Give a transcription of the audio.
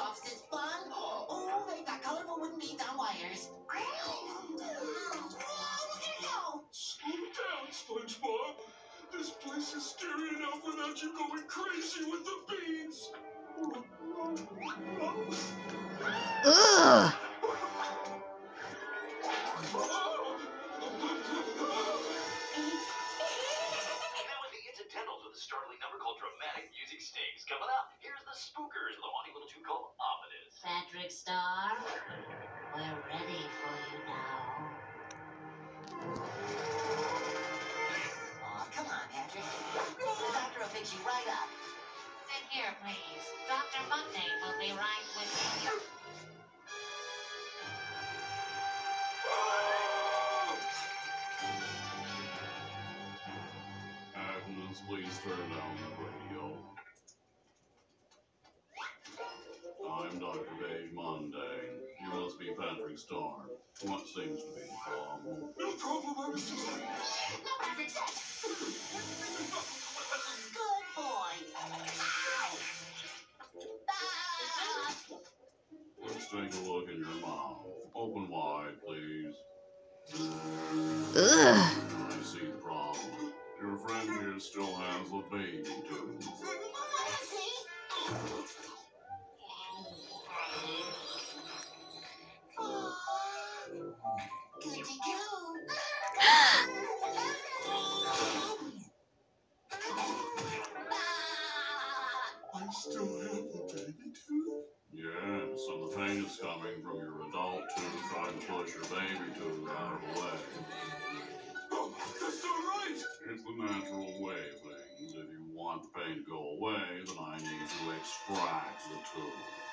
office is fun. Oh, they've got colorful wooden beads on wires. Oh, look at it go. Slow down, SpongeBob. This place is scary enough without you going crazy with the beans. Ugh. Stings. Coming up, here's the Spookers, the haunting little Ominous. Patrick Star, we're ready for you now. Aw, come on, Patrick. The doctor will fix you right up. Sit here, please. Dr. Monday will be right with you. Agnes, please turn down the radio. I'm Dr. Beige Monday. You must be Patrick Star. What seems to be the problem? No problem, I'm Mr. No, Patrick. Good boy. Ow. Let's take a look in your mouth. Open wide, please. Ugh. I see the problem. Your friend here still has the baby tooth. Still have the baby tooth? Yes, and the pain is coming from your adult tooth trying to push your baby tooth out of the way. Oh, that's not right! It's the natural way of things. If you want the pain to go away, then I need to extract the tooth.